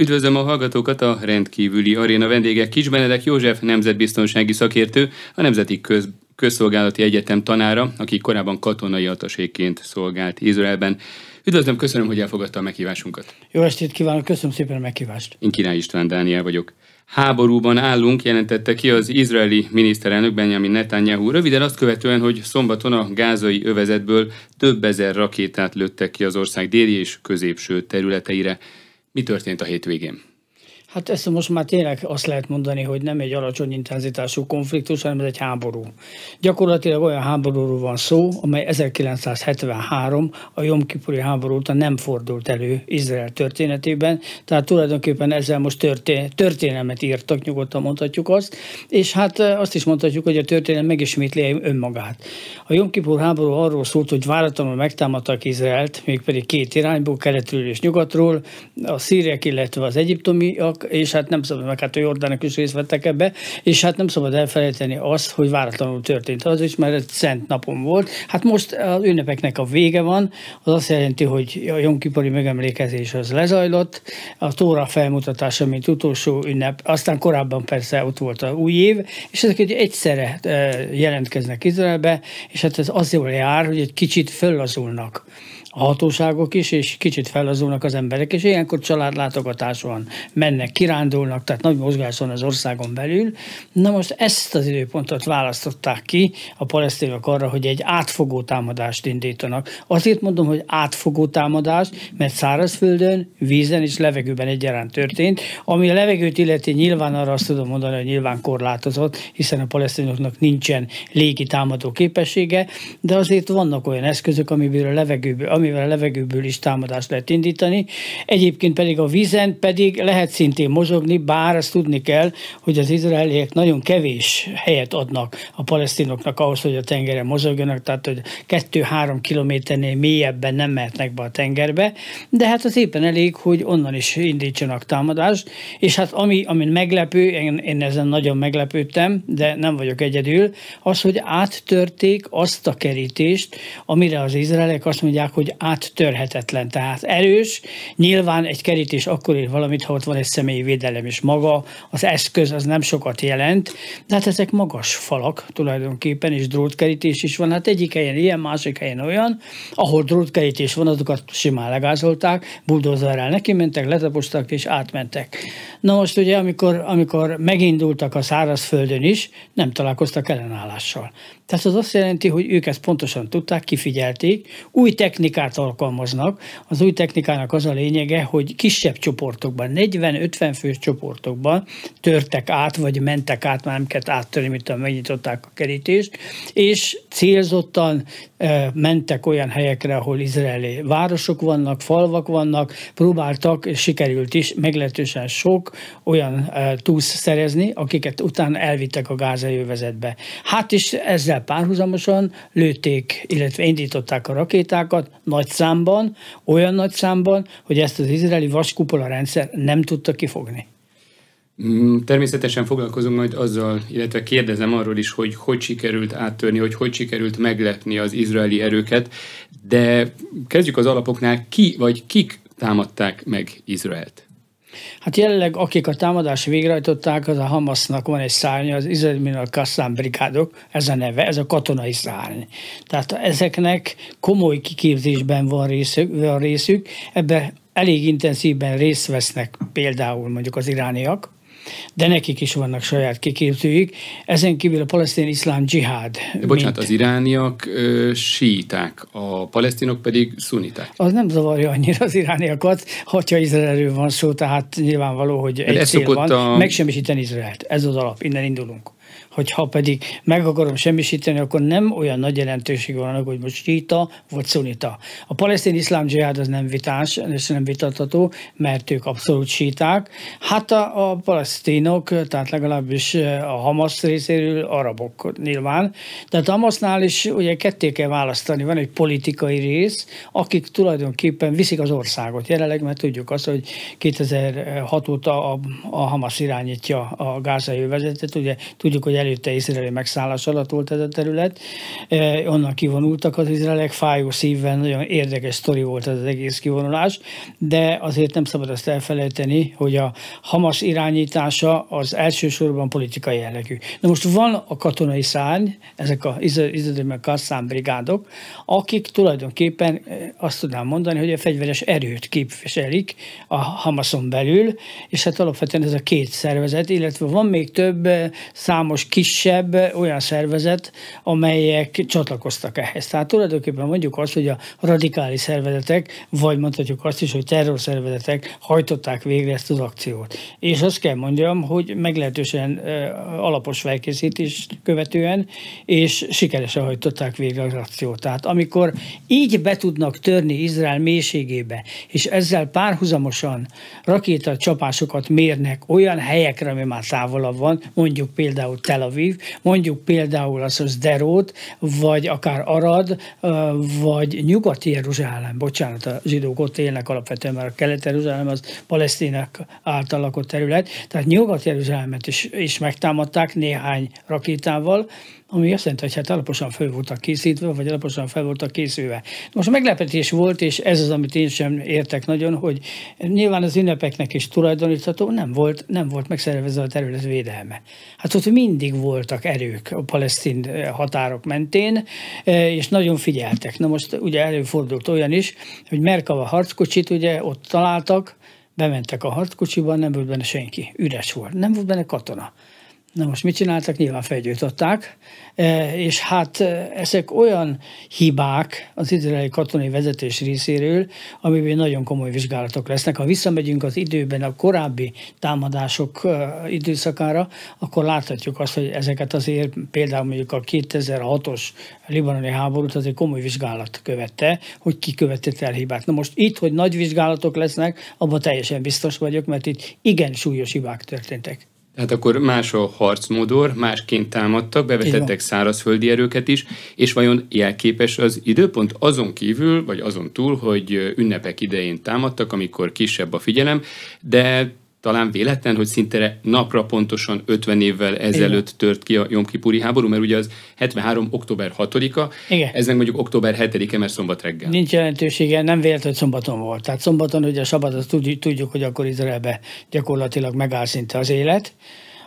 Üdvözlöm a hallgatókat, a rendkívüli aréna vendége Kis Benedek József, nemzetbiztonsági szakértő, a Nemzeti Köz Közszolgálati Egyetem tanára, aki korábban katonai ataségként szolgált Izraelben. Üdvözlöm, köszönöm, hogy elfogadta a meghívásunkat. Jó estét kívánok, köszönöm szépen a meghívást. Én Király István Dániel vagyok. Háborúban állunk, jelentette ki az izraeli miniszterelnök Benjamin Netanyahu. Röviden azt követően, hogy szombaton a gázai övezetből több ezer rakétát lőttek ki az ország déli és középső területeire. Mi történt a hétvégén? Hát ezt most már tényleg azt lehet mondani, hogy nem egy alacsony intenzitású konfliktus, hanem ez egy háború. Gyakorlatilag olyan háborúról van szó, amely 1973 a Jom Kipuri háború után nem fordult elő Izrael történetében, tehát tulajdonképpen ezzel most történ- történelmet írtak, nyugodtan mondhatjuk azt, és hát azt is mondhatjuk, hogy a történelem megismétli önmagát. A Jom Kipur háború arról szólt, hogy váratlanul megtámadtak Izraelt, mégpedig két irányból, keletről és nyugatról, a szíriek, illetve az egyiptomiak, és hát nem szabad, meg hát a Jordának is részt vettek ebbe, és hát nem szabad elfelejteni azt, hogy váratlanul történt az is, mert egy szent napon volt. Hát most az ünnepeknek a vége van, az azt jelenti, hogy a Jonkipori megemlékezés az lezajlott, a Tóra felmutatása, mint utolsó ünnep, aztán korábban persze ott volt a új év, és ezek egyszerre eh, jelentkeznek Izraelbe, és hát ez azért jár, hogy egy kicsit föllazulnak a hatóságok is, és kicsit felazulnak az emberek, és ilyenkor családlátogatás van, mennek, kirándulnak, tehát nagy mozgás van az országon belül. Na most ezt az időpontot választották ki a palesztinok arra, hogy egy átfogó támadást indítanak. Azért mondom, hogy átfogó támadás, mert szárazföldön, vízen és levegőben egyaránt történt. Ami a levegőt illeti, nyilván arra azt tudom mondani, hogy nyilván korlátozott, hiszen a palesztinoknak nincsen légi támadó képessége, de azért vannak olyan eszközök, amiből a levegőből, amivel levegőből is támadást lehet indítani. Egyébként pedig a vízen pedig lehet szintén mozogni, bár azt tudni kell, hogy az izraeliek nagyon kevés helyet adnak a palesztinoknak ahhoz, hogy a tengeren mozogjanak, tehát hogy 2-3 kilométernél mélyebben nem mehetnek be a tengerbe, de hát az éppen elég, hogy onnan is indítsanak támadást, és hát ami, ami meglepő, én, én ezen nagyon meglepődtem, de nem vagyok egyedül, az, hogy áttörték azt a kerítést, amire az izraelek azt mondják, hogy áttörhetetlen, tehát erős. Nyilván egy kerítés akkor ér valamit, ha ott van egy személyi védelem, és maga az eszköz az nem sokat jelent, de hát ezek magas falak tulajdonképpen, és drótkerítés is van. Hát egyik helyen ilyen, másik helyen olyan, ahol drótkerítés van, azokat simán legázolták, buldozerrel neki mentek, letapostak és átmentek. Na most ugye, amikor, amikor megindultak a szárazföldön is, nem találkoztak ellenállással. Tehát az azt jelenti, hogy ők ezt pontosan tudták, kifigyelték, új technikát alkalmaznak. Az új technikának az a lényege, hogy kisebb csoportokban, 40-50 fős csoportokban törtek át, vagy mentek át, már nem kellett áttörni, mint megnyitották a kerítést, és célzottan e, mentek olyan helyekre, ahol izraeli városok vannak, falvak vannak, próbáltak, és sikerült is meglehetősen sok olyan e, túsz szerezni, akiket utána elvittek a gázai övezetbe. Hát is ezzel párhuzamosan lőtték, illetve indították a rakétákat nagy számban, olyan nagy számban, hogy ezt az izraeli vaskupola rendszer nem tudta kifogni. Mm, természetesen foglalkozunk majd azzal, illetve kérdezem arról is, hogy hogy sikerült áttörni, hogy hogy sikerült meglepni az izraeli erőket, de kezdjük az alapoknál, ki vagy kik támadták meg Izraelt? Hát jelenleg akik a támadást végrehajtották, az a Hamasnak van egy szárnya, az Izrael Kassam brigádok, ez a neve, ez a katonai szárny. Tehát ezeknek komoly kiképzésben van részük, van részük ebbe elég intenzívben részt vesznek például mondjuk az irániak, de nekik is vannak saját kiképzőik. Ezen kívül a palesztin iszlám dzsihád. De bocsánat, mint... az irániak ö, síták, a palesztinok pedig szuniták. Az nem zavarja annyira az irániakat, hogyha Izraelről van szó, tehát nyilvánvaló, hogy egy cél van, a... megsemmisíteni Izraelt. Ez az alap, innen indulunk hogy ha pedig meg akarom semmisíteni, akkor nem olyan nagy jelentőség van, hogy most síta vagy szunita. A palesztin iszlám dzsihád az nem vitás, ez nem vitatható, mert ők abszolút síták. Hát a, a palesztinok, tehát legalábbis a Hamas részéről arabok nyilván. Tehát a Hamasnál is ugye ketté kell választani. Van egy politikai rész, akik tulajdonképpen viszik az országot. Jelenleg mert tudjuk azt, hogy 2006 óta a, a Hamas irányítja a gázai övezetet, ugye tudjuk, Tudjuk, hogy előtte izraeli megszállás alatt volt ez a terület, onnan kivonultak az izraelek, fájó szívvel, nagyon érdekes sztori volt ez az egész kivonulás, de azért nem szabad azt elfelejteni, hogy a Hamas irányítása az elsősorban politikai jellegű. Na most van a katonai szárny, ezek a izraeli Kasszán brigádok, akik tulajdonképpen azt tudnám mondani, hogy a fegyveres erőt képviselik a Hamason belül, és hát alapvetően ez a két szervezet, illetve van még több számos kisebb olyan szervezet, amelyek csatlakoztak ehhez. Tehát tulajdonképpen mondjuk azt, hogy a radikális szervezetek, vagy mondhatjuk azt is, hogy terrorszervezetek hajtották végre ezt az akciót. És azt kell mondjam, hogy meglehetősen alapos felkészítést követően, és sikeresen hajtották végre az akciót. Tehát amikor így be tudnak törni Izrael mélységébe, és ezzel párhuzamosan rakéta csapásokat mérnek olyan helyekre, ami már távolabb van, mondjuk például Tel Aviv, mondjuk például az Derot, vagy akár Arad, vagy Nyugat-Jeruzsálem, bocsánat, a zsidók ott élnek alapvetően, mert a Kelet-Jeruzsálem az palesztinek által lakott terület, tehát Nyugat-Jeruzsálemet is, is megtámadták néhány rakétával, ami azt jelenti, hogy hát alaposan fel voltak készítve, vagy alaposan fel voltak készülve. Most a meglepetés volt, és ez az, amit én sem értek nagyon, hogy nyilván az ünnepeknek is tulajdonítható, nem volt, nem volt megszervezve a terület védelme. Hát ott mindig voltak erők a palesztin határok mentén, és nagyon figyeltek. Na most ugye előfordult olyan is, hogy Merkava harckocsit ugye ott találtak, bementek a harckocsiban, nem volt benne senki, üres volt, nem volt benne katona. Na most mit csináltak? Nyilván felgyújtották, e, és hát e, ezek olyan hibák az izraeli katonai vezetés részéről, amiben nagyon komoly vizsgálatok lesznek. Ha visszamegyünk az időben a korábbi támadások e, időszakára, akkor láthatjuk azt, hogy ezeket azért például mondjuk a 2006-os libanoni háborút azért komoly vizsgálat követte, hogy ki követett el hibát. Na most itt, hogy nagy vizsgálatok lesznek, abban teljesen biztos vagyok, mert itt igen súlyos hibák történtek. Tehát akkor más a harcmódor, másként támadtak, bevetettek szárazföldi erőket is, és vajon jelképes az időpont azon kívül, vagy azon túl, hogy ünnepek idején támadtak, amikor kisebb a figyelem, de talán véletlen, hogy szinte napra pontosan 50 évvel ezelőtt Igen. tört ki a Jomkipuri háború, mert ugye az 73. október 6-a, Igen. ez meg mondjuk október 7-e, mert szombat reggel. Nincs jelentősége, nem véletlen, hogy szombaton volt. Tehát szombaton ugye a sabat, tudjuk, hogy akkor Izraelbe gyakorlatilag megáll szinte az élet,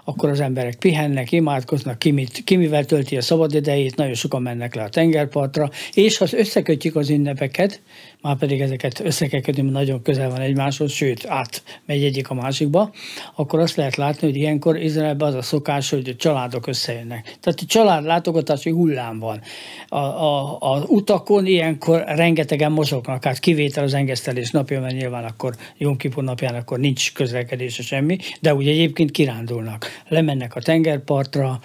akkor az emberek pihennek, imádkoznak, ki, mit, ki mivel tölti a szabad idejét, nagyon sokan mennek le a tengerpartra, és ha összekötjük az ünnepeket, már pedig ezeket össze nagyon közel van egymáshoz, sőt, át megy egyik a másikba, akkor azt lehet látni, hogy ilyenkor Izraelben az a szokás, hogy a családok összejönnek. Tehát a család látogatási hullám van. A, a, a utakon ilyenkor rengetegen mozognak, hát kivétel az engesztelés napja, mert nyilván akkor Jom Kipur napján akkor nincs közlekedése semmi, de úgy egyébként kirándulnak. Lemennek a tengerpartra,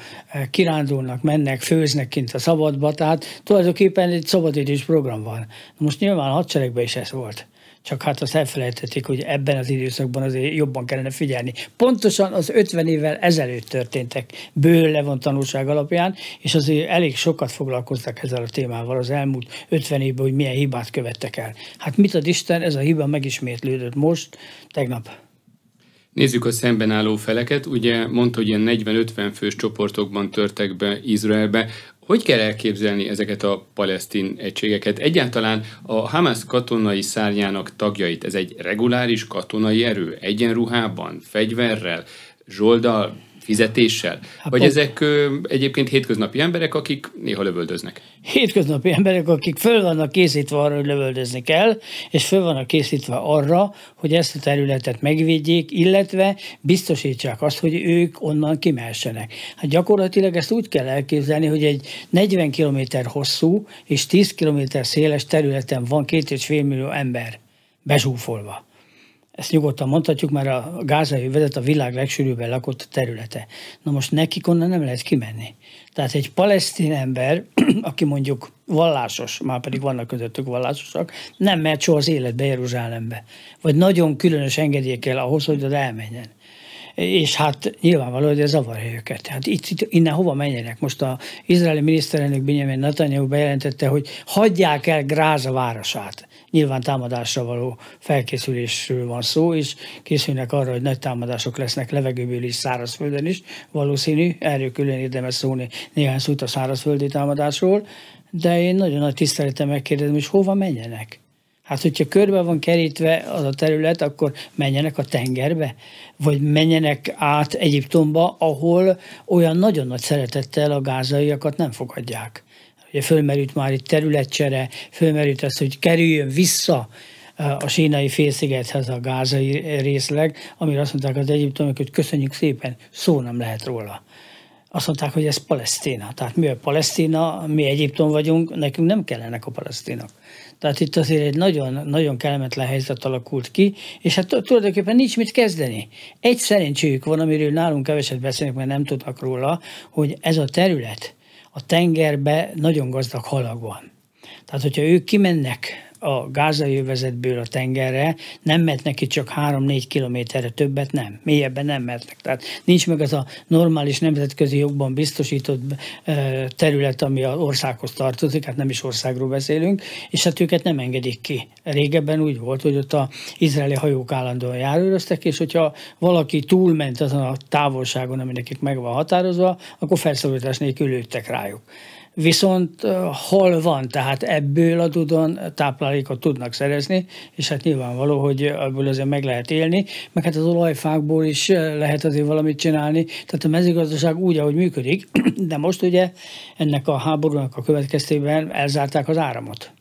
kirándulnak, mennek, főznek kint a szabadba, tehát tulajdonképpen egy szabadidős program van. Most nyilván hadseregben is ez volt. Csak hát azt elfelejtették, hogy ebben az időszakban azért jobban kellene figyelni. Pontosan az 50 évvel ezelőtt történtek ből levont tanulság alapján, és azért elég sokat foglalkoztak ezzel a témával az elmúlt 50 évben, hogy milyen hibát követtek el. Hát mit ad Isten, ez a hiba megismétlődött most, tegnap. Nézzük a szemben álló feleket. Ugye mondta, hogy ilyen 40-50 fős csoportokban törtek be Izraelbe. Hogy kell elképzelni ezeket a palesztin egységeket? Egyáltalán a Hamas katonai szárnyának tagjait, ez egy reguláris katonai erő, egyenruhában, fegyverrel, zsoldal, fizetéssel? Hát Vagy pont... ezek ö, egyébként hétköznapi emberek, akik néha lövöldöznek? Hétköznapi emberek, akik föl vannak készítve arra, hogy lövöldözni kell, és föl vannak készítve arra, hogy ezt a területet megvédjék, illetve biztosítsák azt, hogy ők onnan kimehessenek. Hát gyakorlatilag ezt úgy kell elképzelni, hogy egy 40 km hosszú és 10 km széles területen van két és fél millió ember bezsúfolva ezt nyugodtan mondhatjuk, mert a gázai vezet a világ legsűrűbben lakott területe. Na most nekik onnan nem lehet kimenni. Tehát egy palesztin ember, aki mondjuk vallásos, már pedig vannak közöttük vallásosak, nem mehet soha az életbe Jeruzsálembe. Vagy nagyon különös engedély kell ahhoz, hogy oda elmenjen és hát nyilvánvaló, hogy ez zavarja őket. Hát itt, itt, innen hova menjenek? Most a izraeli miniszterelnök Benjamin Netanyahu bejelentette, hogy hagyják el Gráza városát nyilván támadásra való felkészülésről van szó, és készülnek arra, hogy nagy támadások lesznek levegőből is, szárazföldön is, valószínű, erről külön érdemes szólni néhány szót a szárazföldi támadásról, de én nagyon nagy tiszteletem megkérdezem, és hova menjenek? Hát, hogyha körbe van kerítve az a terület, akkor menjenek a tengerbe, vagy menjenek át Egyiptomba, ahol olyan nagyon nagy szeretettel a gázaiakat nem fogadják. Ugye fölmerült már itt területcsere, fölmerült az, hogy kerüljön vissza a sínai félszigethez a gázai részleg, amire azt mondták az egyiptomiak, hogy köszönjük szépen, szó nem lehet róla. Azt mondták, hogy ez Palesztina. Tehát mi a Palesztina, mi Egyiptom vagyunk, nekünk nem kellenek a palesztinak. Tehát itt azért egy nagyon, nagyon kellemetlen helyzet alakult ki, és hát tulajdonképpen nincs mit kezdeni. Egy szerencséjük van, amiről nálunk keveset beszélnek, mert nem tudnak róla, hogy ez a terület a tengerbe nagyon gazdag halag van. Tehát, hogyha ők kimennek a gázai övezetből a tengerre, nem mehetnek ki csak 3-4 kilométerre, többet nem, mélyebben nem mehetnek. Tehát nincs meg az a normális nemzetközi jogban biztosított terület, ami az országhoz tartozik, hát nem is országról beszélünk, és hát őket nem engedik ki. Régebben úgy volt, hogy ott a izraeli hajók állandóan járőröztek, és hogyha valaki túlment azon a távolságon, ami nekik meg van határozva, akkor felszólítás nélkül lőttek rájuk viszont hol van, tehát ebből adódóan táplálékot tudnak szerezni, és hát nyilvánvaló, hogy ebből azért meg lehet élni, meg hát az olajfákból is lehet azért valamit csinálni, tehát a mezőgazdaság úgy, ahogy működik, de most ugye ennek a háborúnak a következtében elzárták az áramot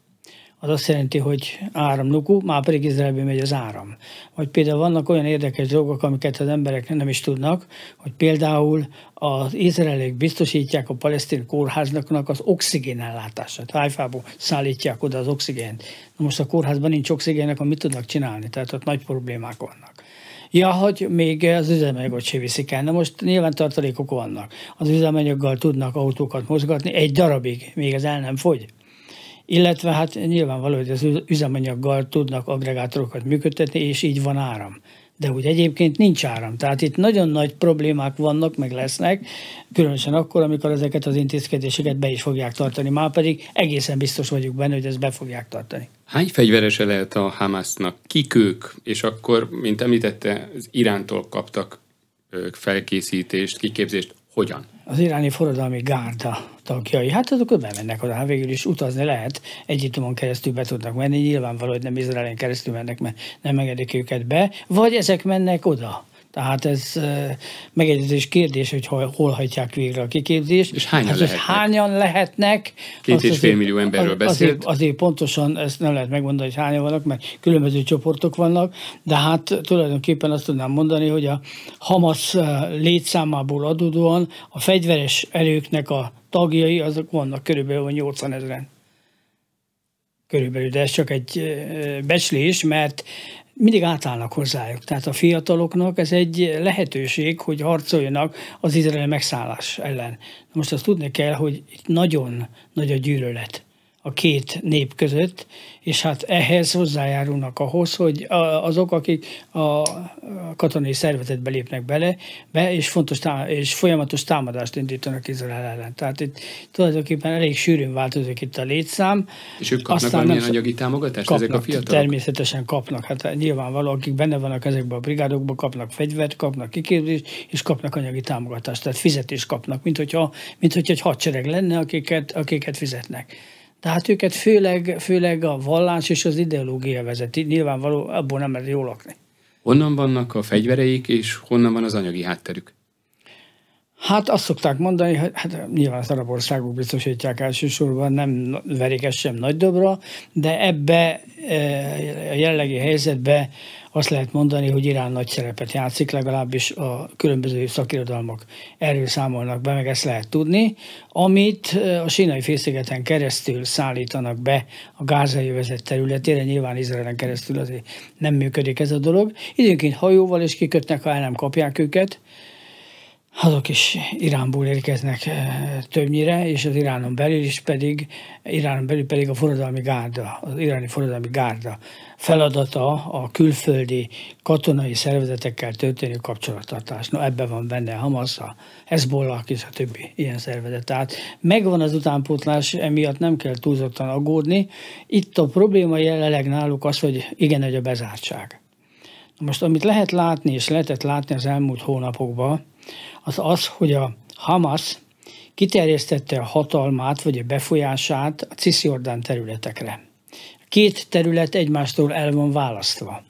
az azt jelenti, hogy áramnukú, már pedig Izraelbe megy az áram. Vagy például vannak olyan érdekes dolgok, amiket az emberek nem is tudnak, hogy például az izraelék biztosítják a palesztin kórháznak az oxigénellátását. Hájfából szállítják oda az oxigént. Na most a kórházban nincs oxigének, akkor mit tudnak csinálni? Tehát ott nagy problémák vannak. Ja, hogy még az üzemanyagot se viszik el. Na most nyilván tartalékok vannak. Az üzemanyaggal tudnak autókat mozgatni egy darabig, még ez el nem fogy illetve hát nyilvánvaló, hogy az üzemanyaggal tudnak aggregátorokat működtetni, és így van áram. De úgy egyébként nincs áram. Tehát itt nagyon nagy problémák vannak, meg lesznek, különösen akkor, amikor ezeket az intézkedéseket be is fogják tartani. Már pedig egészen biztos vagyok benne, hogy ezt be fogják tartani. Hány fegyverese lehet a Hamasnak? Kik ők? És akkor, mint említette, az Irántól kaptak felkészítést, kiképzést. Hogyan? Az iráni forradalmi gárda tagjai, hát azok bemennek oda, hát végül is utazni lehet, Egyiptomon keresztül be tudnak menni, nyilvánvaló, hogy nem Izraelen keresztül mennek, mert nem engedik őket be, vagy ezek mennek oda. Tehát ez megegyezés kérdés, hogy hol, hol hajtják végre a kiképzést. És hányan hát, lehetnek? Hányan lehetnek? Két és fél millió emberről az, beszélt. Azért, azért pontosan ezt nem lehet megmondani, hogy hányan vannak, mert különböző csoportok vannak, de hát tulajdonképpen azt tudnám mondani, hogy a Hamas létszámából adódóan a fegyveres erőknek a tagjai, azok vannak körülbelül 80 ezeren. Körülbelül, de ez csak egy becslés, mert mindig átállnak hozzájuk. Tehát a fiataloknak ez egy lehetőség, hogy harcoljanak az izraeli megszállás ellen. Most azt tudni kell, hogy itt nagyon nagy a gyűlölet a két nép között, és hát ehhez hozzájárulnak ahhoz, hogy azok, akik a katonai szervezetbe lépnek bele, be, és, fontos tá- és folyamatos támadást indítanak Izrael ellen. Tehát itt tulajdonképpen elég sűrűn változik itt a létszám. És ők kapnak Aztán valamilyen anyagi támogatást, kapnak, ezek a fiatalok? Természetesen kapnak. Hát nyilvánvaló, akik benne vannak ezekben a brigádokban, kapnak fegyvert, kapnak kiképzést, és kapnak anyagi támogatást. Tehát fizetést kapnak, mint hogyha, mint hogyha egy hadsereg lenne, akiket, akiket fizetnek. Tehát őket főleg, főleg a vallás és az ideológia vezeti. Nyilvánvaló, abból nem lehet jól lakni. Honnan vannak a fegyvereik, és honnan van az anyagi hátterük? Hát azt szokták mondani, hogy hát nyilván az arab országok biztosítják elsősorban, nem verik ezt sem nagy dobra, de ebbe e, a jellegi helyzetbe azt lehet mondani, hogy Irán nagy szerepet játszik, legalábbis a különböző szakirodalmak erről számolnak be, meg ezt lehet tudni, amit a sínai félszigeten keresztül szállítanak be a gázai vezet területére, nyilván Izraelen keresztül azért nem működik ez a dolog. Időnként hajóval is kikötnek, ha el nem kapják őket, azok is Iránból érkeznek eh, többnyire, és az Iránon belül is pedig, Iránon belül pedig a forradalmi gárda, az iráni forradalmi gárda feladata a külföldi katonai szervezetekkel történő kapcsolattartás. No, ebben van benne Hamas, a Hezbollah és a többi ilyen szervezet. Tehát megvan az utánpótlás, emiatt nem kell túlzottan aggódni. Itt a probléma jelenleg náluk az, hogy igen nagy a bezártság. Most amit lehet látni, és lehetett látni az elmúlt hónapokban, az az, hogy a Hamas kiterjesztette a hatalmát vagy a befolyását a Cisjordán területekre. Két terület egymástól el van választva.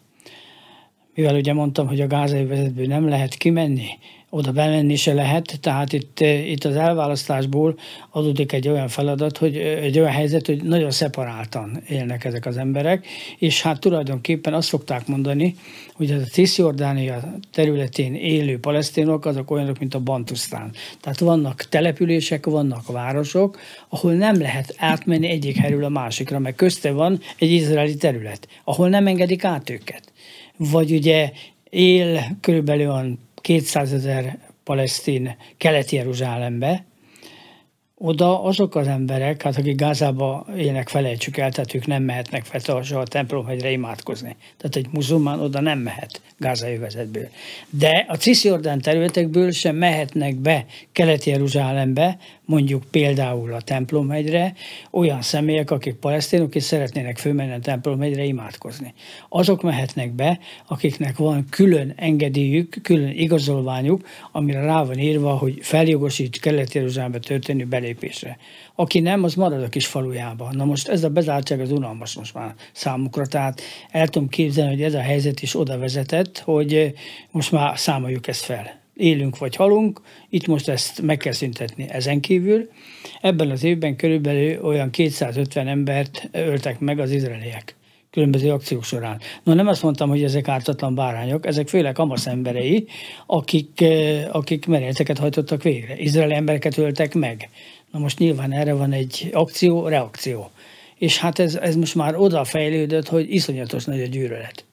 Mivel ugye mondtam, hogy a gázai vezetből nem lehet kimenni, oda bemenni se lehet, tehát itt, eh, itt az elválasztásból adódik egy olyan feladat, hogy eh, egy olyan helyzet, hogy nagyon szeparáltan élnek ezek az emberek, és hát tulajdonképpen azt szokták mondani, hogy ez a Cisjordánia területén élő palesztinok, azok olyanok, mint a Bantusztán. Tehát vannak települések, vannak városok, ahol nem lehet átmenni egyik helyről a másikra, mert közte van egy izraeli terület, ahol nem engedik át őket. Vagy ugye él körülbelül 200 ezer palesztin kelet-Jeruzsálembe, oda azok az emberek, hát akik Gázába élnek, felejtsük el, tehát ők nem mehetnek fel a templomhegyre imádkozni. Tehát egy muzulmán oda nem mehet gázai övezetből. De a Cisjordán területekből sem mehetnek be Kelet-Jeruzsálembe, mondjuk például a templomhegyre, olyan személyek, akik palesztinok, és szeretnének fölmenni a templomhegyre imádkozni. Azok mehetnek be, akiknek van külön engedélyük, külön igazolványuk, amire rá van írva, hogy feljogosít Kelet-Jeruzsálembe történő belépésre. Aki nem, az marad a kis falujában. Na most ez a bezártság az unalmas most már számukra, tehát el tudom képzelni, hogy ez a helyzet is oda vezetett, hogy most már számoljuk ezt fel élünk vagy halunk, itt most ezt meg kell szüntetni. Ezen kívül ebben az évben körülbelül olyan 250 embert öltek meg az izraeliek különböző akciók során. No nem azt mondtam, hogy ezek ártatlan bárányok, ezek főleg Hamas emberei, akik, akik merényleteket hajtottak végre. Izraeli embereket öltek meg. Na most nyilván erre van egy akció, reakció. És hát ez, ez most már oda fejlődött, hogy iszonyatos nagy a gyűlölet.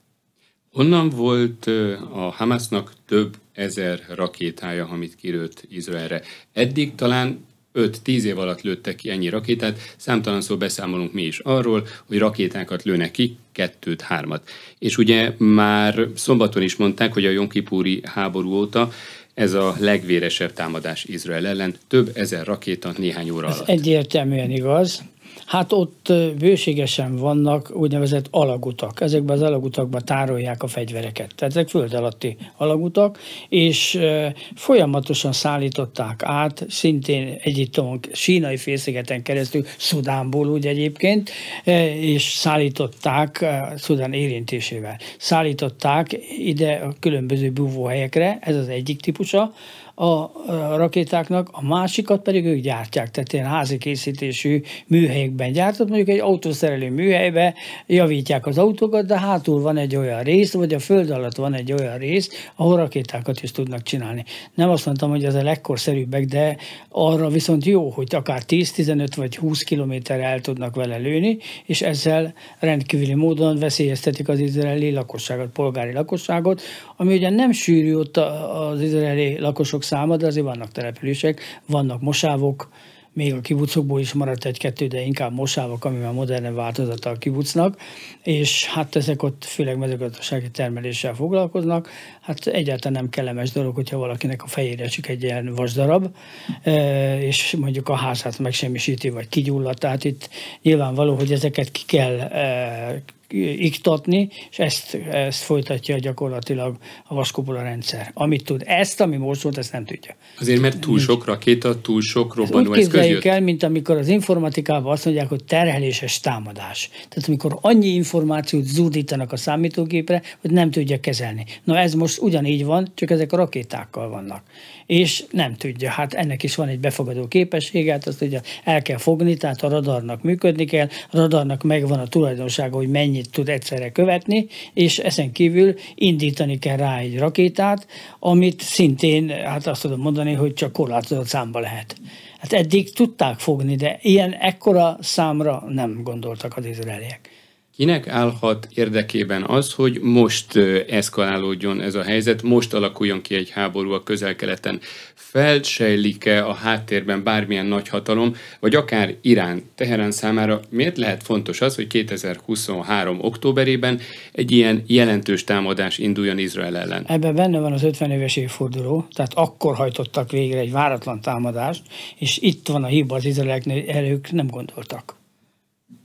Onnan volt a Hamasnak több ezer rakétája, amit kirőtt Izraelre. Eddig talán 5-10 év alatt lőttek ki ennyi rakétát, számtalan szó beszámolunk mi is arról, hogy rakétákat lőnek ki, kettőt, hármat. És ugye már szombaton is mondták, hogy a Jonkipúri háború óta ez a legvéresebb támadás Izrael ellen, több ezer rakéta néhány óra alatt. Ez egyértelműen igaz. Hát ott bőségesen vannak úgynevezett alagutak. Ezekben az alagutakban tárolják a fegyvereket. Tehát ezek föld alatti alagutak, és folyamatosan szállították át, szintén Egyiptomon, sínai félszigeten keresztül, Szudánból úgy egyébként, és szállították Szudán érintésével. Szállították ide a különböző búvóhelyekre, ez az egyik típusa, a rakétáknak, a másikat pedig ők gyártják, tehát ilyen házi készítésű műhelyekben gyártott, mondjuk egy autószerelő műhelybe javítják az autókat, de hátul van egy olyan rész, vagy a föld alatt van egy olyan rész, ahol rakétákat is tudnak csinálni. Nem azt mondtam, hogy ez a legkorszerűbbek, de arra viszont jó, hogy akár 10-15 vagy 20 kilométerre el tudnak vele lőni, és ezzel rendkívüli módon veszélyeztetik az izraeli lakosságot, polgári lakosságot, ami ugye nem sűrű ott az izraeli lakosok száma, de azért vannak települések, vannak mosávok, még a kibucokból is maradt egy-kettő, de inkább mosávok, ami már modern változata a kibucnak, és hát ezek ott főleg mezőgazdasági termeléssel foglalkoznak. Hát egyáltalán nem kellemes dolog, hogyha valakinek a fejére esik egy ilyen vasdarab, e, és mondjuk a házát megsemmisíti, vagy kigyullad. Tehát itt nyilvánvaló, hogy ezeket ki kell e, iktatni, és ezt, ezt folytatja gyakorlatilag a vaskopola rendszer. Amit tud ezt, ami most volt, ezt nem tudja. Azért, mert túl sok rakéta, túl sok robbanó Úgy képzeljük el, mint amikor az informatikában azt mondják, hogy terheléses támadás. Tehát amikor annyi információt zúdítanak a számítógépre, hogy nem tudja kezelni. Na ez most ugyanígy van, csak ezek a rakétákkal vannak és nem tudja. Hát ennek is van egy befogadó képessége, hát azt ugye el kell fogni, tehát a radarnak működni kell, a radarnak megvan a tulajdonsága, hogy mennyit tud egyszerre követni, és ezen kívül indítani kell rá egy rakétát, amit szintén, hát azt tudom mondani, hogy csak korlátozott számba lehet. Hát eddig tudták fogni, de ilyen ekkora számra nem gondoltak az izraeliek. Kinek állhat érdekében az, hogy most eszkalálódjon ez a helyzet, most alakuljon ki egy háború a közel-keleten? Felsejlik-e a háttérben bármilyen nagy hatalom, vagy akár Irán, Teherán számára miért lehet fontos az, hogy 2023. októberében egy ilyen jelentős támadás induljon Izrael ellen? Ebben benne van az 50 éves évforduló, tehát akkor hajtottak végre egy váratlan támadást, és itt van a hiba az izraeleknél, erők nem gondoltak.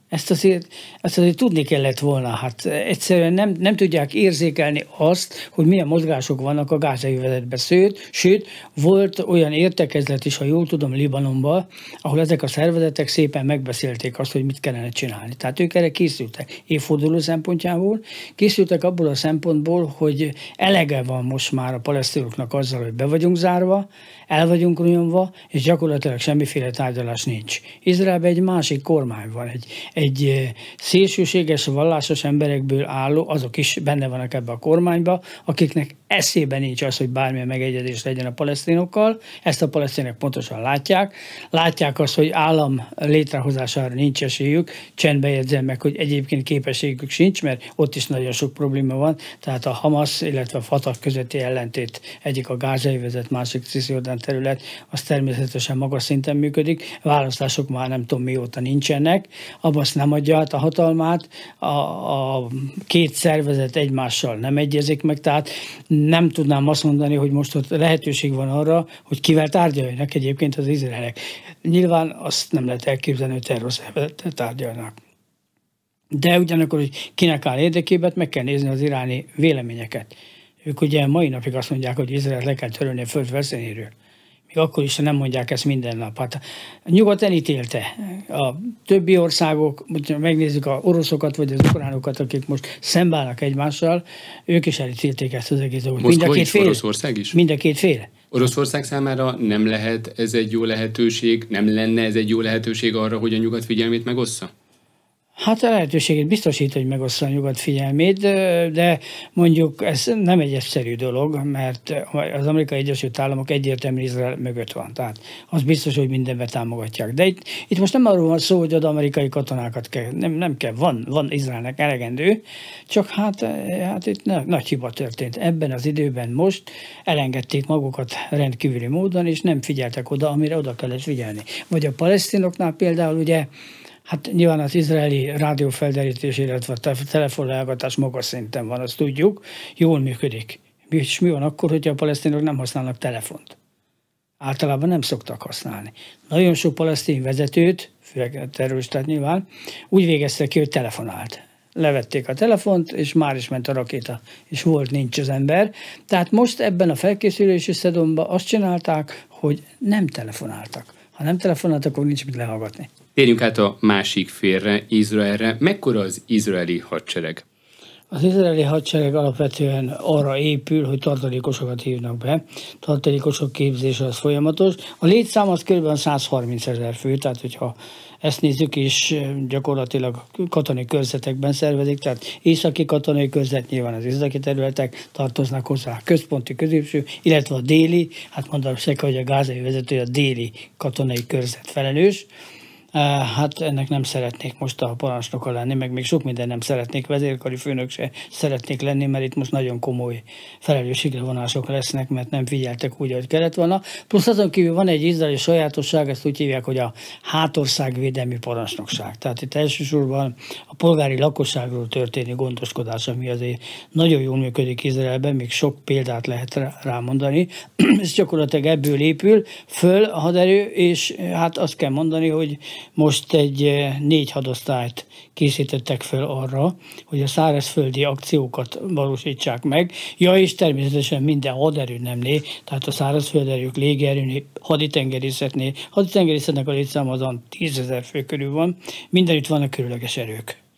Ezt azért, ezt azért tudni kellett volna. Hát egyszerűen nem, nem tudják érzékelni azt, hogy milyen mozgások vannak a gázai vezetben. Sőt, sőt, volt olyan értekezlet is, ha jól tudom, Libanonban, ahol ezek a szervezetek szépen megbeszélték azt, hogy mit kellene csinálni. Tehát ők erre készültek évforduló szempontjából, készültek abból a szempontból, hogy elege van most már a palesztinoknak azzal, hogy be vagyunk zárva, el vagyunk nyomva, és gyakorlatilag semmiféle tárgyalás nincs. Izraelben egy másik kormány van, egy, egy eh, szélsőséges, vallásos emberekből álló, azok is benne vannak ebbe a kormányba, akiknek eszében nincs az, hogy bármilyen megegyezés legyen a palesztinokkal. Ezt a palesztinek pontosan látják. Látják azt, hogy állam létrehozására nincs esélyük. Csendbe jegyzem meg, hogy egyébként képességük sincs, mert ott is nagyon sok probléma van. Tehát a Hamas, illetve a Fatah közötti ellentét egyik a gázai vezet, másik Cisziordán terület, az természetesen magas szinten működik. Választások már nem tudom mióta nincsenek. Abbas nem adja át a hatalmát, a, a két szervezet egymással nem egyezik meg, tehát nem tudnám azt mondani, hogy most ott lehetőség van arra, hogy kivel tárgyaljanak egyébként az izraelek. Nyilván azt nem lehet elképzelni, hogy terrorszervezettel tárgyalnak. De ugyanakkor, hogy kinek áll érdekében, meg kell nézni az iráni véleményeket. Ők ugye mai napig azt mondják, hogy Izrael le kell törölni a föld veszélyéről még akkor is nem mondják ezt minden nap. Hát a nyugat elítélte. A többi országok, hogyha megnézzük a oroszokat vagy az ukránokat, akik most szembeállnak egymással, ők is elítélték ezt az egész dolgot. Mind a két fél. Oroszország is? Mind a két fél. Oroszország számára nem lehet ez egy jó lehetőség, nem lenne ez egy jó lehetőség arra, hogy a nyugat figyelmét megossza? Hát a lehetőséget biztosít, hogy megoszta a nyugat figyelmét, de mondjuk ez nem egy egyszerű dolog, mert az Amerikai Egyesült Államok egyértelműen Izrael mögött van. Tehát az biztos, hogy mindenbe támogatják. De itt, itt most nem arról van szó, hogy az amerikai katonákat kell, nem, nem kell, van, van Izraelnek elegendő, csak hát, hát itt nagy hiba történt. Ebben az időben most elengedték magukat rendkívüli módon, és nem figyeltek oda, amire oda kellett figyelni. Vagy a palesztinoknál például ugye Hát nyilván az izraeli rádiófelderítés, illetve a telefonlehallgatás magas szinten van, azt tudjuk, jól működik. És mi van akkor, hogyha a palesztinok nem használnak telefont? Általában nem szoktak használni. Nagyon sok palesztin vezetőt, főleg terroristát nyilván, úgy végezte ki, hogy telefonált. Levették a telefont, és már is ment a rakéta, és volt, nincs az ember. Tehát most ebben a felkészülési szedonban azt csinálták, hogy nem telefonáltak. Ha nem telefonáltak, akkor nincs mit lehallgatni. Térjünk át a másik félre, Izraelre. Mekkora az izraeli hadsereg? Az izraeli hadsereg alapvetően arra épül, hogy tartalékosokat hívnak be. Tartalékosok képzése az folyamatos. A létszám az kb. 130 ezer fő, tehát hogyha ezt nézzük, és gyakorlatilag katonai körzetekben szervezik, tehát északi katonai körzet, nyilván az északi területek tartoznak hozzá, központi, középső, illetve a déli, hát mondom se, hogy a gázai vezető a déli katonai körzet felelős, Hát ennek nem szeretnék most a parancsnoka lenni, meg még sok minden nem szeretnék, vezérkari főnök se szeretnék lenni, mert itt most nagyon komoly felelősségre vonások lesznek, mert nem figyeltek úgy, ahogy kellett volna. Plusz azon kívül van egy izraeli sajátosság, ezt úgy hívják, hogy a hátországvédelmi parancsnokság. Tehát itt elsősorban a polgári lakosságról történő gondoskodás, ami azért nagyon jól működik Izraelben, még sok példát lehet rámondani. Ez gyakorlatilag ebből épül föl a haderő, és hát azt kell mondani, hogy most egy eh, négy hadosztályt készítettek fel arra, hogy a szárazföldi akciókat valósítsák meg. Ja, és természetesen minden haderő nem né, tehát a szárazfölderők, légierőnél, haditengerészetnél. Haditengerészetnek a létszám azon tízezer fő körül van, mindenütt vannak körülöges erők.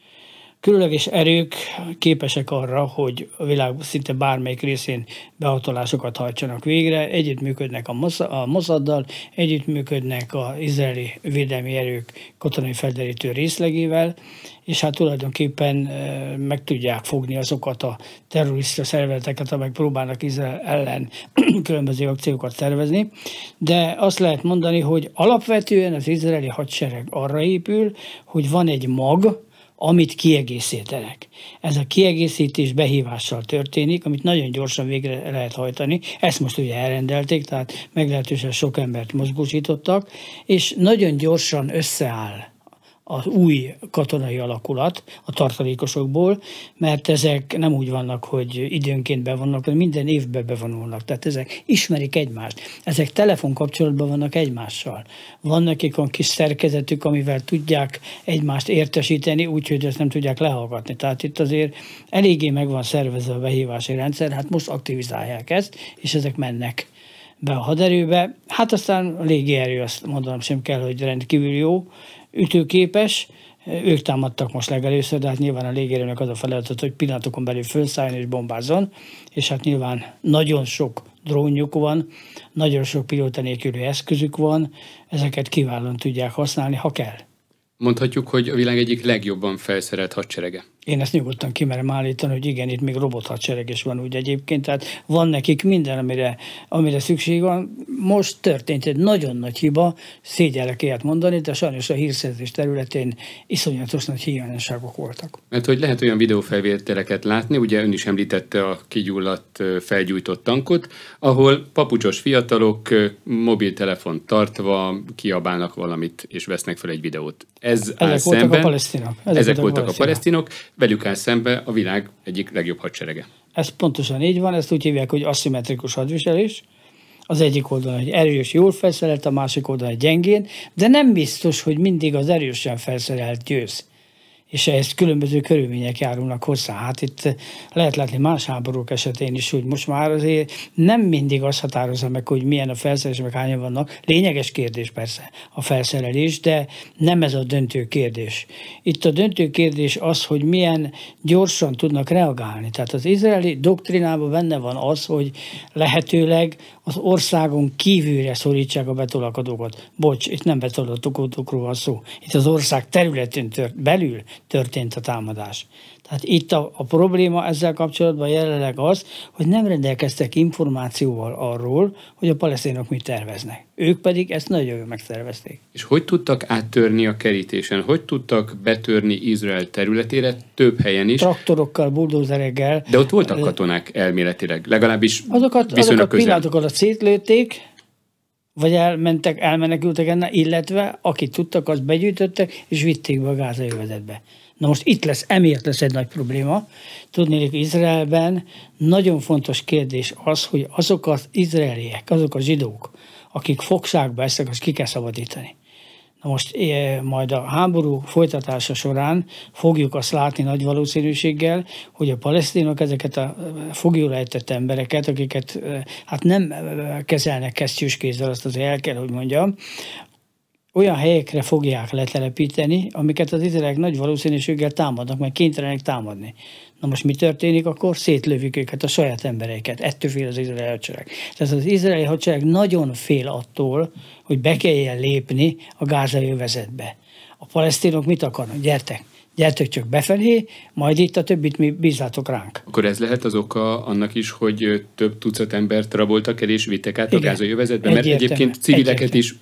Különleges erők képesek arra, hogy a világ szinte bármelyik részén behatolásokat hajtsanak végre. Együttműködnek a Mossaddal, együttműködnek az izraeli védelmi erők katonai felderítő részlegével, és hát tulajdonképpen meg tudják fogni azokat a terrorista szervezeteket, amelyek próbálnak Izrael ellen különböző akciókat szervezni. De azt lehet mondani, hogy alapvetően az izraeli hadsereg arra épül, hogy van egy mag, amit kiegészítenek. Ez a kiegészítés behívással történik, amit nagyon gyorsan végre lehet hajtani. Ezt most ugye elrendelték, tehát meglehetősen sok embert mozgósítottak, és nagyon gyorsan összeáll az új katonai alakulat a tartalékosokból, mert ezek nem úgy vannak, hogy időnként bevonnak, hanem minden évben bevonulnak. Tehát ezek ismerik egymást. Ezek telefonkapcsolatban vannak egymással. Van nekik olyan kis szerkezetük, amivel tudják egymást értesíteni, úgyhogy ezt nem tudják lehallgatni. Tehát itt azért eléggé meg van szervezve a behívási rendszer, hát most aktivizálják ezt, és ezek mennek be a haderőbe. Hát aztán a légierő, azt mondanom sem kell, hogy rendkívül jó, ütőképes, ők támadtak most legelőször, de hát nyilván a légierőnek az a feladat, hogy pillanatokon belül felszálljon és bombázzon, és hát nyilván nagyon sok drónjuk van, nagyon sok pilóta nélküli eszközük van, ezeket kiválóan tudják használni, ha kell. Mondhatjuk, hogy a világ egyik legjobban felszerelt hadserege. Én ezt nyugodtan kimerem állítani, hogy igen, itt még robothadsereg is van úgy egyébként, tehát van nekik minden, amire, amire szükség van. Most történt egy nagyon nagy hiba, szégyellek ilyet mondani, de sajnos a hírszerzés területén iszonyatos nagy hiányosságok voltak. Mert hogy lehet olyan videófelvételeket látni, ugye ön is említette a kigyulladt, felgyújtott tankot, ahol papucsos fiatalok mobiltelefon tartva kiabálnak valamit, és vesznek fel egy videót. Ez ezek voltak szemben, a palesztinok. Ezek, ezek voltak a palesztinok velük áll szembe a világ egyik legjobb hadserege. Ez pontosan így van, ezt úgy hívják, hogy aszimmetrikus hadviselés. Az egyik oldalon egy erős, jól felszerelt, a másik oldalon egy gyengén, de nem biztos, hogy mindig az erősen felszerelt győz és ehhez különböző körülmények járulnak hozzá. Hát itt lehet látni más háborúk esetén is, hogy most már azért nem mindig azt határozza meg, hogy milyen a felszerelés, meg hányan vannak. Lényeges kérdés persze a felszerelés, de nem ez a döntő kérdés. Itt a döntő kérdés az, hogy milyen gyorsan tudnak reagálni. Tehát az izraeli doktrinában benne van az, hogy lehetőleg az országon kívülre szorítsák a betolakodókat. Bocs, itt nem betolakodókról van szó. Itt az ország területén tört, belül történt a támadás. Tehát itt a, a probléma ezzel kapcsolatban jelenleg az, hogy nem rendelkeztek információval arról, hogy a palesztinok mit terveznek. Ők pedig ezt nagyon jól megtervezték. És hogy tudtak áttörni a kerítésen? Hogy tudtak betörni Izrael területére több helyen is? Traktorokkal, buldózerekkel. De ott voltak katonák elméletileg, legalábbis azokat, azokat pillanatokat alatt szétlőtték, vagy elmentek, elmenekültek ennek, illetve akit tudtak, azt begyűjtöttek, és vitték be a gázai övezetbe. Na most itt lesz, emiatt lesz egy nagy probléma. Tudni, hogy Izraelben nagyon fontos kérdés az, hogy azok az izraeliek, azok a zsidók, akik fogságba estek, azt ki kell szabadítani. Na most majd a háború folytatása során fogjuk azt látni nagy valószínűséggel, hogy a palesztinok ezeket a fogjulejtett embereket, akiket hát nem kezelnek kesztyűs kézzel, azt azért el kell, hogy mondjam, olyan helyekre fogják letelepíteni, amiket az izraelek nagy valószínűséggel támadnak, mert kénytelenek támadni. Na most mi történik? Akkor szétlövik őket, a saját embereiket. Ettől fél az izraeli hadsereg. Tehát az izraeli hadsereg nagyon fél attól, hogy be kelljen lépni a gázai övezetbe. A palesztinok mit akarnak? Gyertek, gyertek csak befelé, majd itt a többit mi bízzátok ránk. Akkor ez lehet az oka annak is, hogy több tucat embert raboltak el és vittek át Igen. a gázai övezetbe, mert egyébként civileket is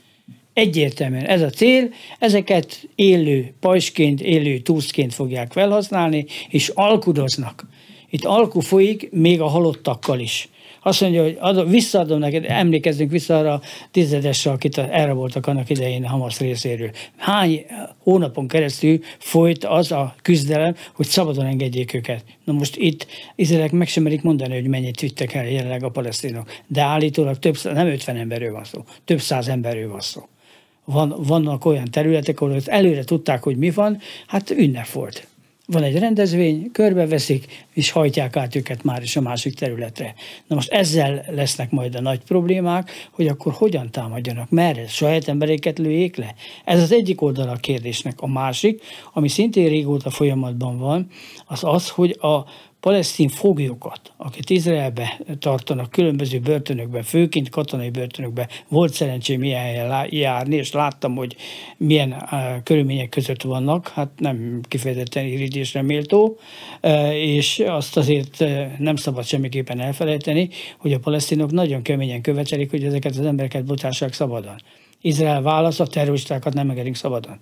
Egyértelműen ez a cél, ezeket élő pajsként, élő túszként fogják felhasználni, és alkudoznak. Itt alku folyik még a halottakkal is. Azt mondja, hogy adom, visszaadom neked, emlékezzünk vissza arra a tizedesre, akit elraboltak annak idején Hamas részéről. Hány hónapon keresztül folyt az a küzdelem, hogy szabadon engedjék őket. Na most itt Izraelek meg sem merik mondani, hogy mennyit vittek el jelenleg a palesztinok. De állítólag több, nem 50 emberről van szó, több száz emberről van szó van, vannak olyan területek, ahol előre tudták, hogy mi van, hát ünnep volt. Van egy rendezvény, körbeveszik, és hajtják át őket már is a másik területre. Na most ezzel lesznek majd a nagy problémák, hogy akkor hogyan támadjanak, merre, saját embereket lőjék le. Ez az egyik oldala a kérdésnek. A másik, ami szintén régóta folyamatban van, az az, hogy a palesztin foglyokat, akit Izraelbe tartanak különböző börtönökben, főként katonai börtönökben, volt szerencsém ilyen helyen járni, és láttam, hogy milyen uh, körülmények között vannak, hát nem kifejezetten irigydésre méltó, uh, és azt azért nem szabad semmiképpen elfelejteni, hogy a palesztinok nagyon keményen követelik, hogy ezeket az embereket bocsássák szabadon. Izrael válasz, a terroristákat nem engedünk szabadon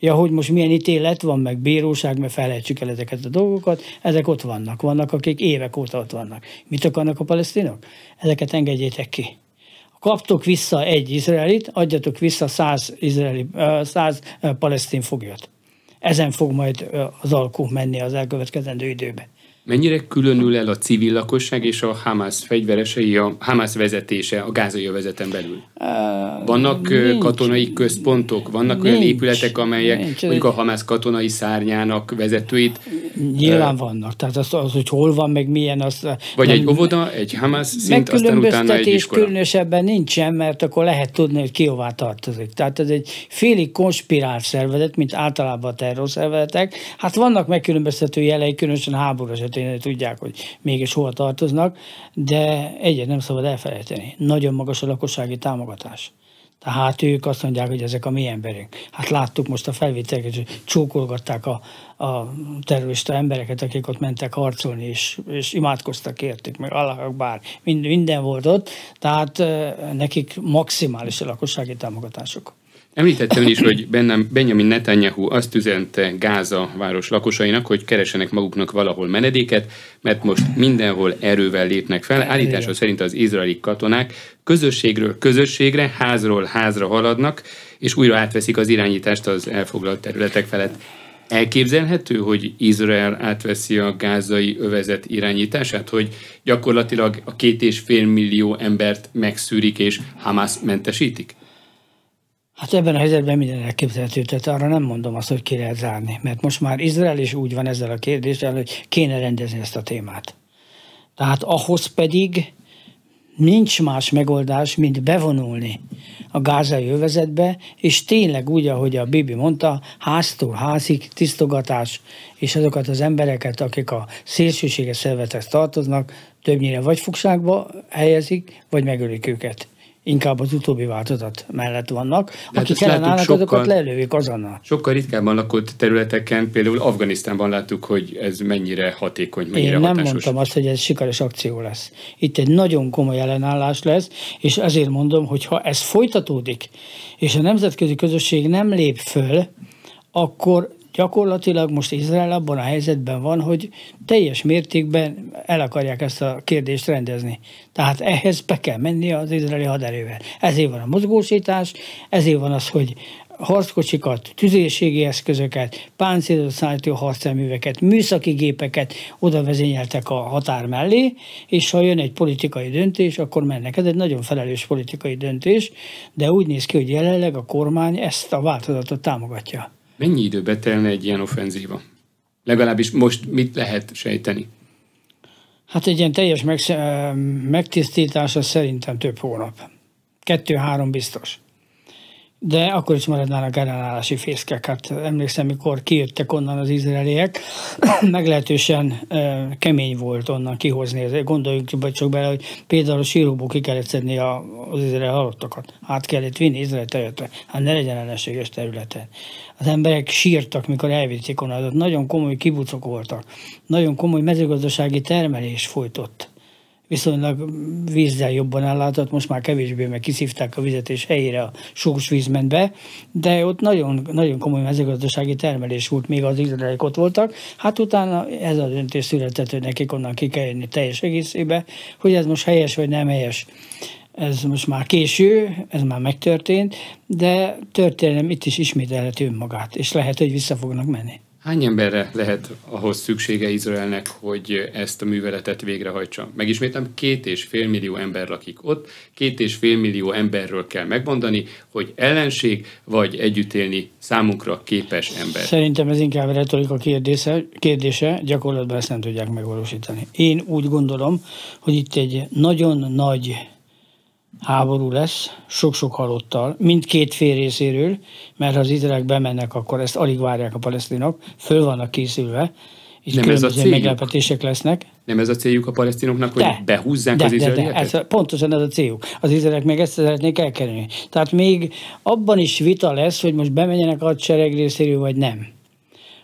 Ja, hogy most milyen ítélet van, meg bíróság, mert felejtsük el ezeket a dolgokat, ezek ott vannak. Vannak, akik évek óta ott vannak. Mit akarnak a palesztinok? Ezeket engedjétek ki. Kaptok vissza egy izraelit, adjatok vissza száz, izraeli, száz palesztin foglyot. Ezen fog majd az alkú menni az elkövetkezendő időben. Mennyire különül el a civil lakosság és a Hamas fegyveresei, a Hamas vezetése a gázai övezeten belül? Vannak nincs, katonai központok, vannak nincs, olyan épületek, amelyek nincs, mondjuk a Hamas katonai szárnyának vezetőit... Nyilván vannak, tehát az, az hogy hol van, meg milyen, az... Vagy nem, egy óvoda, egy Hamas szint, aztán utána egy iskola. különösebben nincsen, mert akkor lehet tudni, hogy ki hová tartozik. Tehát ez egy félig konspirált szervezet, mint általában a terrorszervezetek. Hát vannak megkülönböztető jelei, különösen háború esetén tudják, hogy mégis hova tartoznak, de egyet nem szabad elfelejteni. Nagyon magas a lakossági támogatás. Tehát ők azt mondják, hogy ezek a mi emberünk. Hát láttuk most a felvételeket, hogy csókolgatták a, a terrorista embereket, akik ott mentek harcolni, és, és imádkoztak értük, meg Allah bár minden, volt ott, tehát nekik maximális a lakossági támogatásuk. Említettem is, hogy Benjamin Netanyahu azt üzente Gáza város lakosainak, hogy keresenek maguknak valahol menedéket, mert most mindenhol erővel lépnek fel. Állítása szerint az izraeli katonák közösségről közösségre, házról házra haladnak, és újra átveszik az irányítást az elfoglalt területek felett. Elképzelhető, hogy Izrael átveszi a gázai övezet irányítását, hogy gyakorlatilag a két és fél millió embert megszűrik és Hamas mentesítik? Hát ebben a helyzetben minden elképzelhető, tehát arra nem mondom azt, hogy ki lehet zárni, mert most már Izrael is úgy van ezzel a kérdéssel, hogy kéne rendezni ezt a témát. Tehát ahhoz pedig nincs más megoldás, mint bevonulni a gázai övezetbe, és tényleg úgy, ahogy a Bibi mondta, háztól házig tisztogatás, és azokat az embereket, akik a szélsőséges szervezethez tartoznak, többnyire vagy fogságba helyezik, vagy megölik őket inkább az utóbbi változat mellett vannak. De Akik hát ellenállnak, sokkal, azokat lelőjük azonnal. Sokkal ritkábban lakott területeken, például Afganisztánban láttuk, hogy ez mennyire hatékony, mennyire Én nem hatásos. mondtam azt, hogy ez sikeres akció lesz. Itt egy nagyon komoly ellenállás lesz, és ezért mondom, hogy ha ez folytatódik, és a nemzetközi közösség nem lép föl, akkor Gyakorlatilag most Izrael abban a helyzetben van, hogy teljes mértékben el akarják ezt a kérdést rendezni. Tehát ehhez be kell menni az izraeli haderővel. Ezért van a mozgósítás, ezért van az, hogy harckocsikat, tüzérségi eszközöket, páncélozott szállító harcjárműveket, műszaki gépeket oda vezényeltek a határ mellé, és ha jön egy politikai döntés, akkor mennek. Ez egy nagyon felelős politikai döntés, de úgy néz ki, hogy jelenleg a kormány ezt a változatot támogatja. Mennyi időbe telne egy ilyen offenzíva? Legalábbis most mit lehet sejteni? Hát egy ilyen teljes meg, megtisztítása szerintem több hónap. Kettő-három biztos de akkor is maradnának ellenállási fészkek. Hát emlékszem, mikor kijöttek onnan az izraeliek, meglehetősen kemény volt onnan kihozni. Gondoljunk csak bele, hogy például a síróból ki kellett szedni az izrael halottakat. Át kellett vinni Izrael területre. Hát ne legyen ellenséges területen. Az emberek sírtak, mikor elvitték onnan. Nagyon komoly kibucok voltak. Nagyon komoly mezőgazdasági termelés folytott viszonylag vízzel jobban ellátott, most már kevésbé, mert kiszívták a vizet, és helyére a sós víz ment be, de ott nagyon, nagyon komoly mezőgazdasági termelés volt, még az izraelik ott voltak. Hát utána ez a döntés született, hogy nekik onnan ki kell jönni teljes egészébe, hogy ez most helyes vagy nem helyes. Ez most már késő, ez már megtörtént, de történelem itt is ismételheti önmagát, és lehet, hogy vissza fognak menni. Hány emberre lehet ahhoz szüksége Izraelnek, hogy ezt a műveletet végrehajtsa? Megismétem, két és fél millió ember lakik ott, két és fél millió emberről kell megmondani, hogy ellenség vagy együtt élni számunkra képes ember. Szerintem ez inkább retorika kérdése, kérdése, gyakorlatban ezt nem tudják megvalósítani. Én úgy gondolom, hogy itt egy nagyon nagy háború lesz, sok-sok halottal, mindkét fél részéről, mert ha az izraelek bemennek, akkor ezt alig várják a palesztinok, föl vannak készülve, és nem ez a céljuk. meglepetések lesznek. Nem ez a céljuk a palesztinoknak, hogy de, behúzzák de, az izraelieket? De, de, ez, pontosan ez a céljuk. Az izraelek meg ezt szeretnék elkerülni. Tehát még abban is vita lesz, hogy most bemenjenek a hadsereg részéről, vagy nem.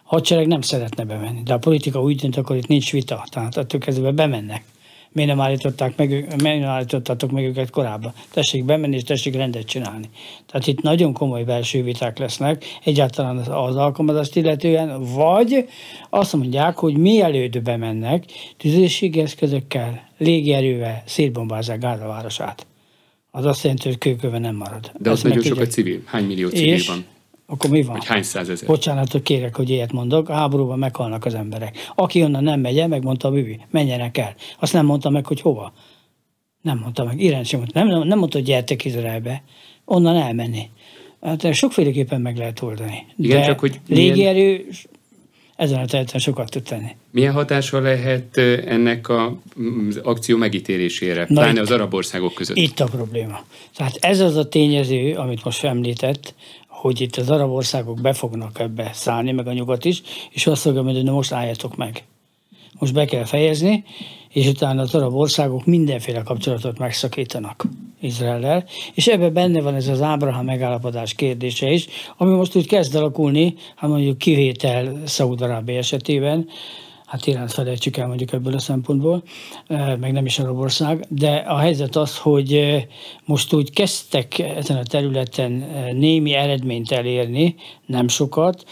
A hadsereg nem szeretne bemenni, de a politika úgy dönt, akkor itt nincs vita. Tehát attól kezdve bemennek Miért nem, állították meg, miért nem állítottátok meg őket korábban? Tessék bemenni, és tessék rendet csinálni. Tehát itt nagyon komoly belső viták lesznek, egyáltalán az, az alkalmazást illetően, vagy azt mondják, hogy mielőtt bemennek, tüzérségi eszközökkel, légierővel szétbombázzák Gáza városát. Az azt jelenti, hogy kőköve nem marad. De az nagyon sok a civil. Hány millió civil és, van? Akkor mi van? Vagy hány százezer? Bocsánatot kérek, hogy ilyet mondok, háborúban meghalnak az emberek. Aki onnan nem megy el, megmondta a Bibi, menjenek el. Azt nem mondta meg, hogy hova. Nem mondta meg, Irán sem mondta. Nem, nem mondta, hogy gyertek Izraelbe. Onnan elmenni. Hát sokféleképpen meg lehet oldani. Igen, De csak hogy légierő milyen... ezen a területen sokat tud tenni. Milyen hatása lehet ennek a, az akció megítélésére, Na pláne itt, az arab országok között? Itt a probléma. Tehát ez az a tényező, amit most említett, hogy itt az arab országok be fognak ebbe szállni, meg a nyugat is, és azt fogja mondani, hogy most álljatok meg. Most be kell fejezni, és utána az arab országok mindenféle kapcsolatot megszakítanak Izraellel, és ebben benne van ez az Ábrahám megállapodás kérdése is, ami most úgy kezd alakulni, hát mondjuk kivétel Szaúd-Arábia esetében, hát Iránt felejtsük el mondjuk ebből a szempontból, meg nem is ország, de a helyzet az, hogy most úgy kezdtek ezen a területen némi eredményt elérni, nem sokat,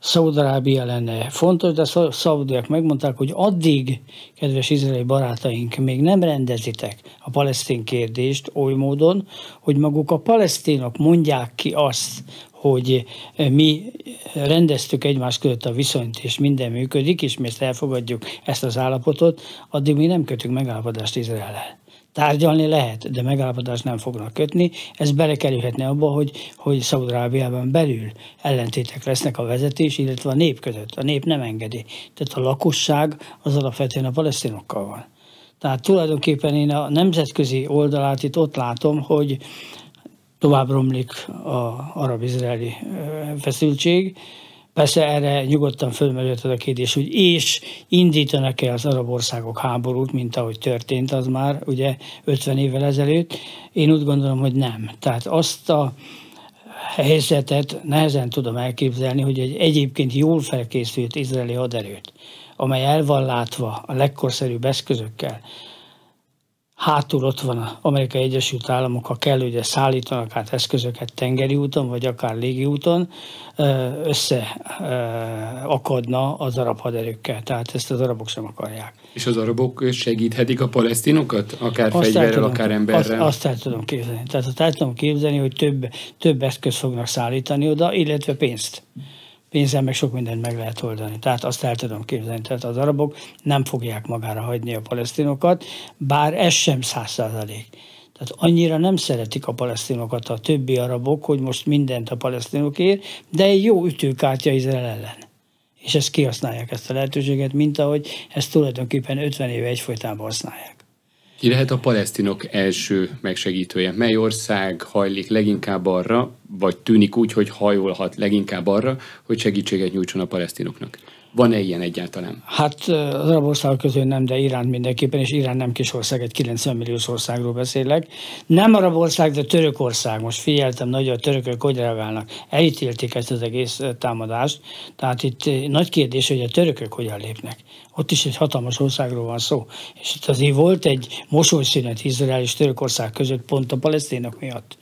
Szaudarábia lenne fontos, de a szaudiak megmondták, hogy addig, kedves izraeli barátaink, még nem rendezitek a palesztin kérdést oly módon, hogy maguk a palesztinok mondják ki azt, hogy eh, mi rendeztük egymás között a viszonyt, és minden működik, és mi ezt elfogadjuk, ezt az állapotot, addig mi nem kötünk megállapodást Izrael-el. Tárgyalni lehet, de megállapodást nem fognak kötni. Ez belekerülhetne abba, hogy, hogy Szaudarábiában belül ellentétek lesznek a vezetés, illetve a nép között. A nép nem engedi. Tehát a lakosság az alapvetően a palesztinokkal van. Tehát tulajdonképpen én a nemzetközi oldalát itt ott látom, hogy tovább romlik a arab-izraeli feszültség. Persze erre nyugodtan fölmerült az a kérdés, hogy és indítanak-e az arab országok háborút, mint ahogy történt az már ugye 50 évvel ezelőtt. Én úgy gondolom, hogy nem. Tehát azt a helyzetet nehezen tudom elképzelni, hogy egy egyébként jól felkészült izraeli haderőt, amely el van látva a legkorszerűbb eszközökkel, hátul ott van az Amerikai Egyesült Államok, ha kell, ugye szállítanak át eszközöket tengeri úton, vagy akár légi úton, össze akadna az arab haderőkkel. Tehát ezt az arabok sem akarják. És az arabok segíthetik a palesztinokat? Akár azt fegyverrel, tudom, akár emberrel? Azt, azt el tudom képzelni. Tehát azt el tudom képzelni, hogy több, több eszköz fognak szállítani oda, illetve pénzt pénzzel meg sok mindent meg lehet oldani. Tehát azt el tudom képzelni. Tehát az arabok nem fogják magára hagyni a palesztinokat, bár ez sem száz százalék. Tehát annyira nem szeretik a palesztinokat a többi arabok, hogy most mindent a palesztinokért, de egy jó ütőkártya Izrael ellen. És ezt kihasználják ezt a lehetőséget, mint ahogy ezt tulajdonképpen 50 éve egyfolytában használják. Ki lehet a palesztinok első megsegítője? Mely ország hajlik leginkább arra, vagy tűnik úgy, hogy hajolhat leginkább arra, hogy segítséget nyújtson a palesztinoknak? Van-e ilyen egyáltalán? Hát az arab országok közül nem, de Irán mindenképpen, és Irán nem kis ország, egy 90 milliós országról beszélek. Nem arab ország, de Törökország. Most figyeltem nagyon, a törökök hogy reagálnak. Elítélték ezt az egész támadást. Tehát itt nagy kérdés, hogy a törökök hogyan lépnek. Ott is egy hatalmas országról van szó. És itt azért volt egy mosolyszünet Izrael és Törökország között pont a palesztinok miatt.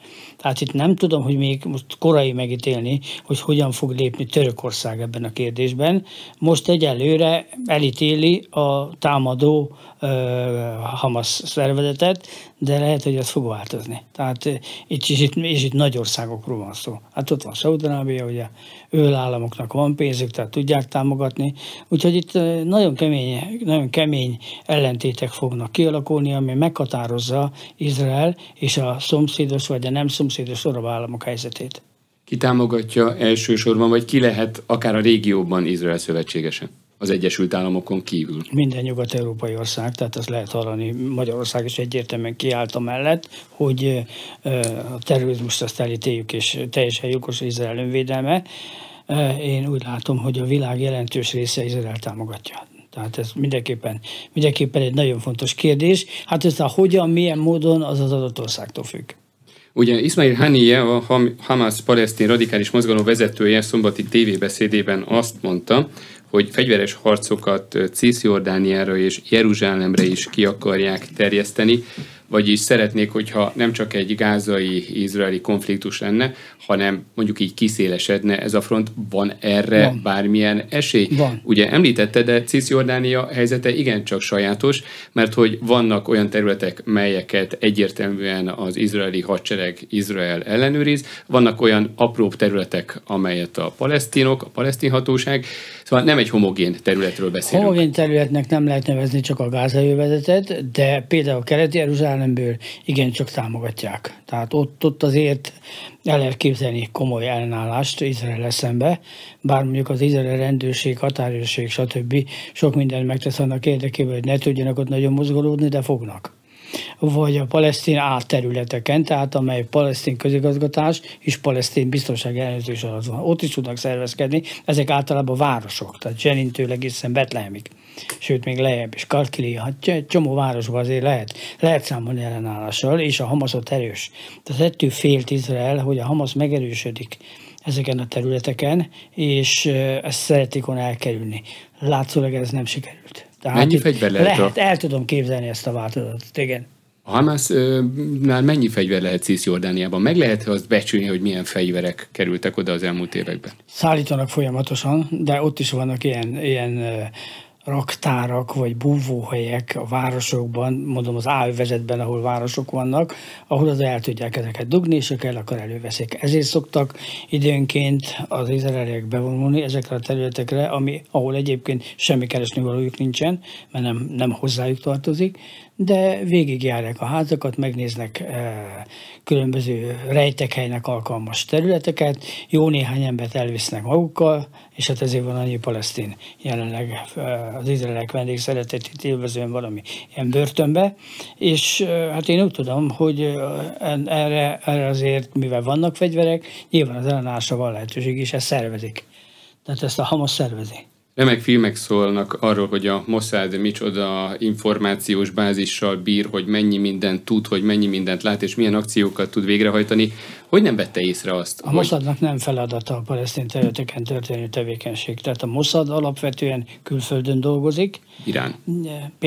Tehát itt nem tudom, hogy még most korai megítélni, hogy hogyan fog lépni Törökország ebben a kérdésben. Most egyelőre elítéli a támadó uh, Hamas szervezetet, de lehet, hogy ez fog változni. Tehát itt is itt, és itt nagy országokról van szó. Hát ott van Szaudarábia, ugye államoknak van pénzük, tehát tudják támogatni. Úgyhogy itt nagyon kemény, nagyon kemény ellentétek fognak kialakulni, ami meghatározza Izrael és a szomszédos vagy a nem szomszédos arab államok helyzetét. Ki támogatja elsősorban, vagy ki lehet akár a régióban Izrael szövetségese? Az Egyesült Államokon kívül. Minden nyugat-európai ország, tehát azt lehet hallani, Magyarország is egyértelműen kiállt mellett, hogy a terrorizmust azt elítéljük, és teljesen jogos Izrael önvédelme. Én úgy látom, hogy a világ jelentős része Izrael támogatja. Tehát ez mindenképpen, mindenképpen egy nagyon fontos kérdés. Hát ez a hogyan, milyen módon, az az adott országtól függ. Ugye Ismail Haniyeh, a Hamas palesztin radikális mozgalom vezetője szombati tévébeszédében azt mondta, hogy fegyveres harcokat Cisjordániára és Jeruzsálemre is ki akarják terjeszteni, vagyis szeretnék, hogyha nem csak egy gázai-izraeli konfliktus lenne, hanem mondjuk így kiszélesedne ez a front. Van erre Van. bármilyen esély? Van. Ugye említette, de Cisjordánia helyzete igencsak sajátos, mert hogy vannak olyan területek, melyeket egyértelműen az izraeli hadsereg Izrael ellenőriz, vannak olyan apróbb területek, amelyet a palesztinok, a palesztin hatóság, szóval nem egy homogén területről beszélünk. Homogén területnek nem lehet nevezni csak a gázai övezetet, de például Kelet-Jeruzsálemből igencsak támogatják. Tehát ott, ott azért el lehet képzelni komoly ellenállást Izrael szembe, bár mondjuk az izrael rendőrség, határőrség, stb. sok mindent megtesz annak érdekében, hogy ne tudjanak ott nagyon mozgolódni, de fognak vagy a palesztin átterületeken, tehát amely palesztin közigazgatás és palesztin biztonsági ellenőrzés alatt van. Ott is tudnak szervezkedni, ezek általában városok, tehát Zsenintől egészen Betlehemig, sőt még lejjebb is, Karkili, hát csomó városban azért lehet, lehet számolni ellenállással, és a Hamas ott erős. Tehát ettől félt Izrael, hogy a Hamas megerősödik ezeken a területeken, és ezt szeretik volna elkerülni. Látszólag ez nem sikerült. Tehát Mennyi fegyver lehet? Lehet, el tudom képzelni ezt a változatot, igen. A Hamasnál mennyi fegyver lehet Cisjordániában? Meg lehet azt becsülni, hogy milyen fegyverek kerültek oda az elmúlt években? Szállítanak folyamatosan, de ott is vannak ilyen, ilyen raktárak vagy búvóhelyek a városokban, mondom az áövezetben, ahol városok vannak, ahol az el tudják ezeket dugni, és akár akkor előveszik. Ezért szoktak időnként az izraeliek bevonulni ezekre a területekre, ami, ahol egyébként semmi keresnivalójuk nincsen, mert nem, nem hozzájuk tartozik, de végigjárják a házakat, megnéznek e, különböző rejtekhelynek alkalmas területeket, jó néhány embert elvisznek magukkal, és hát ezért van annyi palesztin jelenleg e, az izraelek vendégszeretetét élvezően valami ilyen börtönbe, és e, hát én úgy tudom, hogy erre, erre azért, mivel vannak fegyverek, nyilván az ellenállásra van lehetőség, és ezt szervezik. Tehát ezt a Hamas szervezi. Remek filmek szólnak arról, hogy a Mossad micsoda információs bázissal bír, hogy mennyi mindent tud, hogy mennyi mindent lát, és milyen akciókat tud végrehajtani. Hogy nem vette észre azt? A hogy... Mossadnak nem feladata a palesztin területeken történő tevékenység. Tehát a Mossad alapvetően külföldön dolgozik. Irán.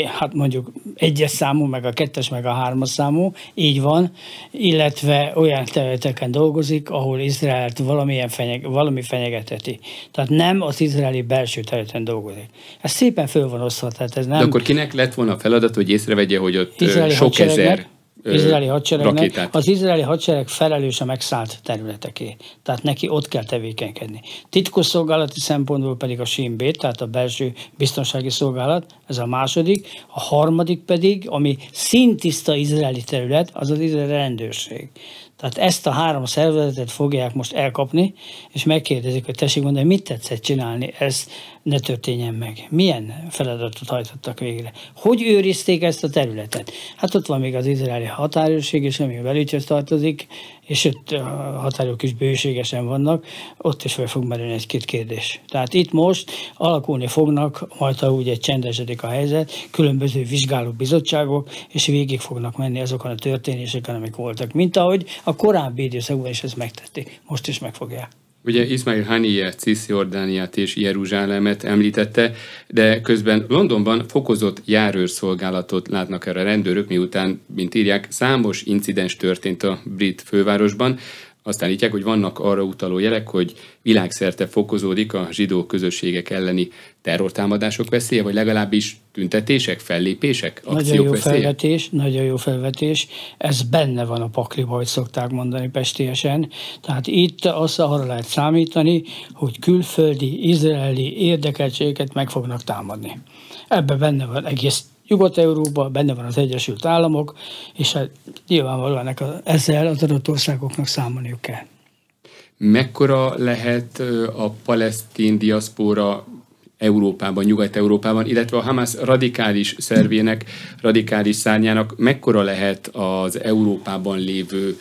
Hát mondjuk egyes számú, meg a kettes, meg a hármas számú, így van, illetve olyan területeken dolgozik, ahol Izraelt valamilyen fenyeg, valami fenyegeteti. Tehát nem az izraeli belső területen dolgozik. Ez szépen föl van osztva. Tehát ez nem... De akkor kinek lett volna a feladat, hogy észrevegye, hogy ott izraeli sok ezer izraeli hadseregnek. Rakétát. Az izraeli hadsereg felelős a megszállt területeké. Tehát neki ott kell tevékenykedni. Titkosszolgálati szempontból pedig a Simbét, tehát a belső biztonsági szolgálat, ez a második. A harmadik pedig, ami szintiszta izraeli terület, az az izraeli rendőrség. Tehát ezt a három szervezetet fogják most elkapni, és megkérdezik, hogy tessék mondani, mit tetszett csinálni, ez ne történjen meg. Milyen feladatot hajtottak végre? Hogy őrizték ezt a területet? Hát ott van még az izraeli határőrség, és ami a belügyhöz tartozik, és ott a határok is bőségesen vannak, ott is fel fog merülni egy-két kérdés. Tehát itt most alakulni fognak, majd ha ugye csendesedik a helyzet, különböző vizsgáló bizottságok, és végig fognak menni azokon a történéseken, amik voltak. Mint ahogy a korábbi időszakban is ezt megtették, most is megfogják. Ugye Ismail Haniyeh Cisjordániát és Jeruzsálemet említette, de közben Londonban fokozott járőrszolgálatot látnak erre a rendőrök, miután, mint írják, számos incidens történt a brit fővárosban. Azt állítják, hogy vannak arra utaló jelek, hogy világszerte fokozódik a zsidó közösségek elleni terrortámadások veszélye, vagy legalábbis tüntetések, fellépések, akciók Nagyon jó veszélye? felvetés, nagyon jó felvetés. Ez benne van a pakliba, hogy szokták mondani pestiesen. Tehát itt azt arra lehet számítani, hogy külföldi, izraeli érdekeltségeket meg fognak támadni. Ebben benne van egész Nyugat-Európa, benne van az Egyesült Államok, és hát nyilvánvalóan ezzel az adott országoknak számolniuk kell. Mekkora lehet a palesztin diaszpóra Európában, Nyugat-Európában, illetve a Hamas radikális szervének, radikális szárnyának mekkora lehet az Európában lévő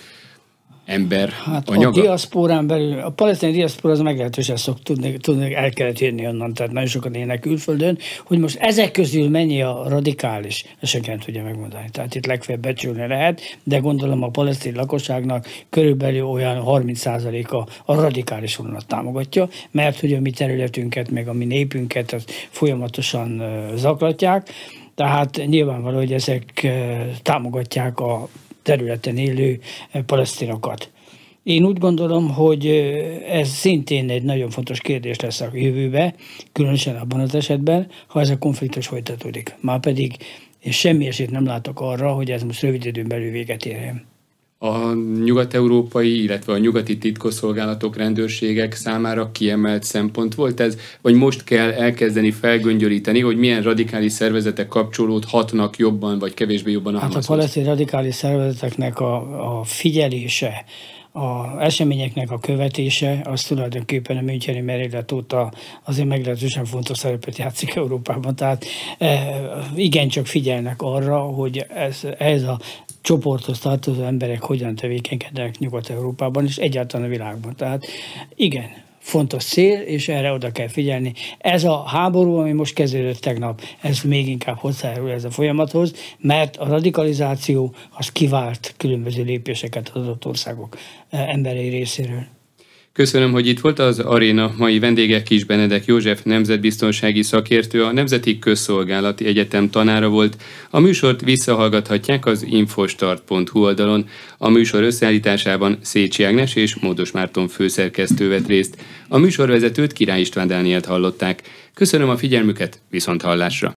ember hát anyaga? A diaszporán belül, a palesztin diaszpora az meglehetősen szok tudni, tudni, el kellett jönni onnan, tehát nagyon sokan élnek külföldön, hogy most ezek közül mennyi a radikális, ezt senki nem tudja megmondani. Tehát itt legfeljebb becsülni lehet, de gondolom a palesztin lakosságnak körülbelül olyan 30%-a a radikális vonalat támogatja, mert hogy a mi területünket, meg a mi népünket az folyamatosan zaklatják, tehát nyilvánvaló, hogy ezek támogatják a területen élő palesztinokat. Én úgy gondolom, hogy ez szintén egy nagyon fontos kérdés lesz a jövőbe, különösen abban az esetben, ha ez a konfliktus folytatódik. Már pedig én semmi esélyt nem látok arra, hogy ez most rövid időn belül véget érjen a nyugat-európai, illetve a nyugati titkosszolgálatok, rendőrségek számára kiemelt szempont volt ez, vagy most kell elkezdeni felgöngyölíteni, hogy milyen radikális szervezetek kapcsolódhatnak jobban, vagy kevésbé jobban a Hát a palesztin radikális szervezeteknek a, a figyelése, a eseményeknek a követése, az tulajdonképpen a Müncheni merénylet óta azért meglehetősen fontos szerepet játszik Európában. Tehát e, igencsak figyelnek arra, hogy ez, ez a csoporthoz tartozó emberek hogyan tevékenykednek Nyugat-Európában és egyáltalán a világban. Tehát igen, fontos cél, és erre oda kell figyelni. Ez a háború, ami most kezdődött tegnap, ez még inkább hozzájárul ez a folyamathoz, mert a radikalizáció az kivált különböző lépéseket az adott országok eh, emberei részéről. Köszönöm, hogy itt volt az Aréna mai vendége Kis Benedek József nemzetbiztonsági szakértő, a Nemzeti Közszolgálati Egyetem tanára volt. A műsort visszahallgathatják az infostart.hu oldalon. A műsor összeállításában Szécsi Ágnes és Módos Márton főszerkesztő vett részt. A műsorvezetőt Király István Dánielt hallották. Köszönöm a figyelmüket, viszont hallásra!